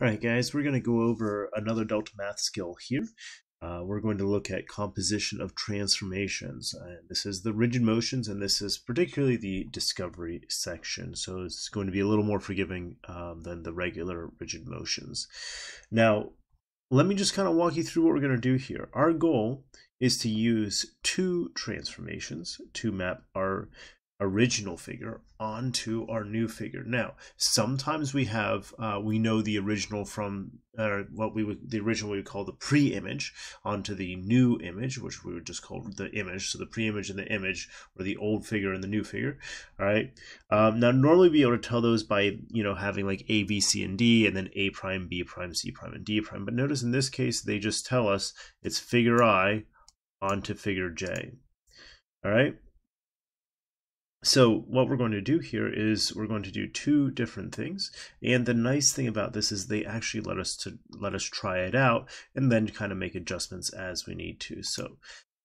All right, guys, we're going to go over another Delta Math skill here. Uh, we're going to look at composition of transformations. Uh, this is the rigid motions, and this is particularly the discovery section. So it's going to be a little more forgiving um, than the regular rigid motions. Now, let me just kind of walk you through what we're going to do here. Our goal is to use two transformations to map our original figure onto our new figure. Now, sometimes we have uh, we know the original from uh, what we would the original we would call the pre-image onto the new image, which we would just call the image. So the pre-image and the image, or the old figure and the new figure. All right. Um, now, normally be able to tell those by you know having like A, B, C, and D, and then A prime, B prime, C prime, and D prime. But notice in this case they just tell us it's figure I onto figure J. All right. So what we're going to do here is we're going to do two different things. And the nice thing about this is they actually let us to let us try it out and then kind of make adjustments as we need to. So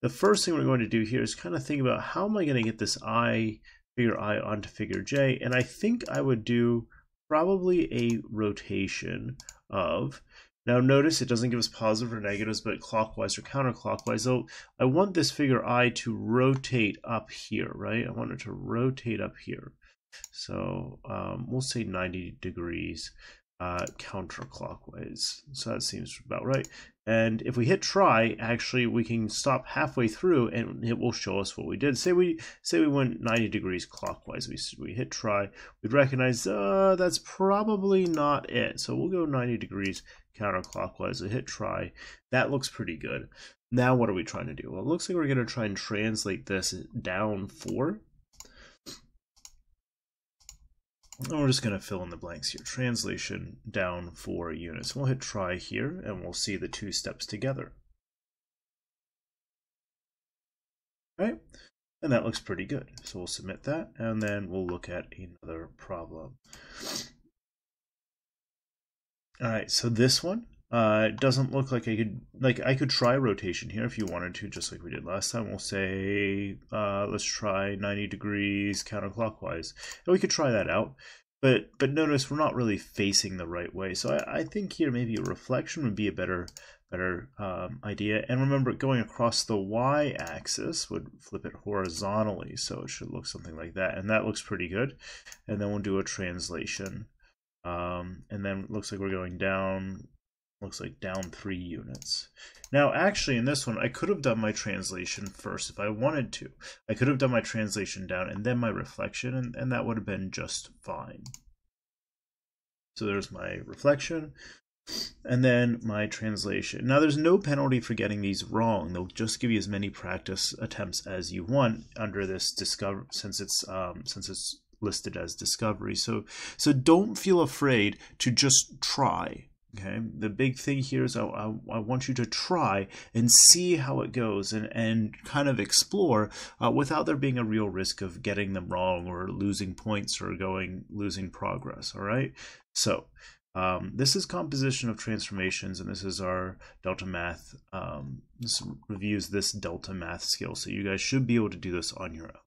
the first thing we're going to do here is kind of think about how am I going to get this I figure I onto figure J? And I think I would do probably a rotation of now notice it doesn't give us positive or negatives, but clockwise or counterclockwise. So I want this figure I to rotate up here, right? I want it to rotate up here. So um, we'll say 90 degrees uh, counterclockwise. So that seems about right. And if we hit try, actually we can stop halfway through and it will show us what we did. Say we say we went 90 degrees clockwise. We, we hit try. We'd recognize uh, that's probably not it. So we'll go 90 degrees counterclockwise. We hit try. That looks pretty good. Now what are we trying to do? Well, it looks like we're going to try and translate this down four. And we're just going to fill in the blanks here. Translation down four units. We'll hit try here and we'll see the two steps together. All right, and that looks pretty good. So we'll submit that and then we'll look at another problem. All right, so this one uh, doesn't look like I could like I could try rotation here if you wanted to, just like we did last time. We'll say uh, let's try 90 degrees counterclockwise, and we could try that out. But but notice we're not really facing the right way. So I, I think here maybe a reflection would be a better better um, idea. And remember, going across the y-axis would flip it horizontally, so it should look something like that. And that looks pretty good. And then we'll do a translation. Um, and then it looks like we're going down looks like down three units. Now, actually, in this one, I could have done my translation first if I wanted to. I could have done my translation down and then my reflection, and, and that would have been just fine. So there's my reflection, and then my translation. Now, there's no penalty for getting these wrong. They'll just give you as many practice attempts as you want under this discover since it's um, since it's listed as discovery. So so don't feel afraid to just try Okay, the big thing here is I, I, I, want you to try and see how it goes and, and kind of explore uh, without there being a real risk of getting them wrong or losing points or going losing progress. All right, so um, this is composition of transformations, and this is our Delta Math. Um, this reviews this Delta Math skill, so you guys should be able to do this on your own.